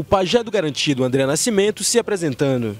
o pajé do garantido André Nascimento se apresentando.